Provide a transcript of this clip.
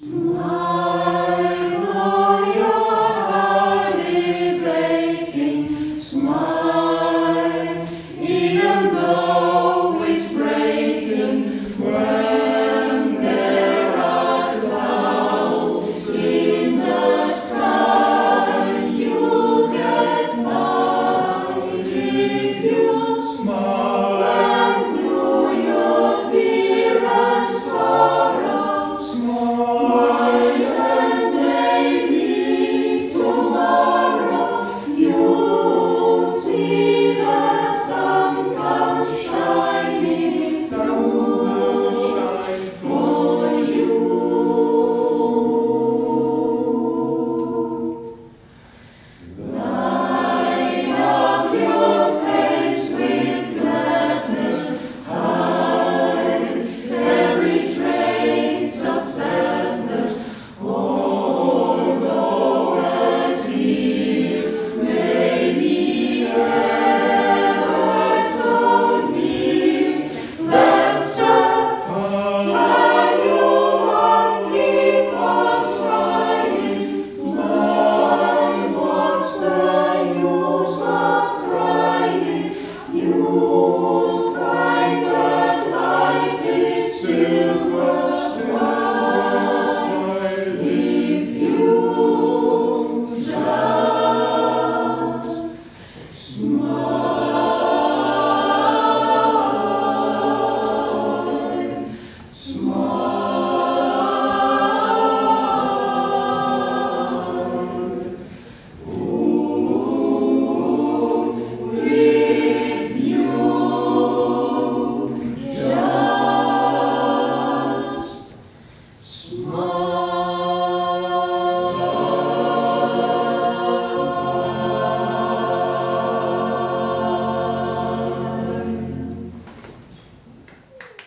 Smile.